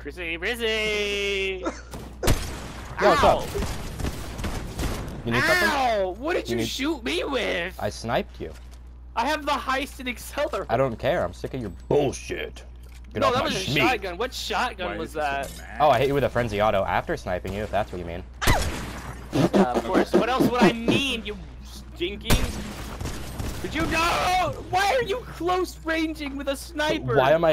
Chrissy, Chrissy! Yo, what's up? You need something? What did You you, need- shoot me with? I... Sniped you. I have the heist and accelerator. I don't care. I'm sick of your bullshit. Get no, that was a shotgun. What shotgun was that? Oh, I hit you with a frenzy auto after sniping you, if that's what you mean. Uh, of course. What else would I mean, you stinking? Did you know? Why are you close ranging with a sniper? Why am I